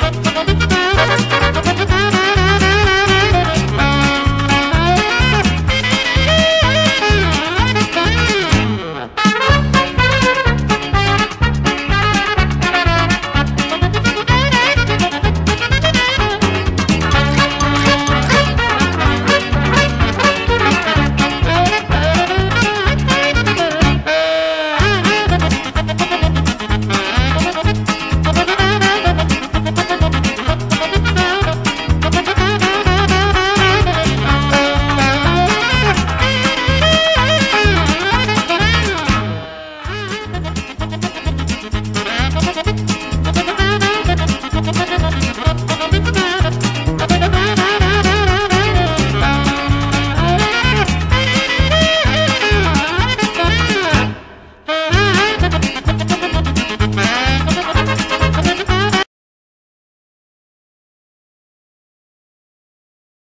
Thank Thank you.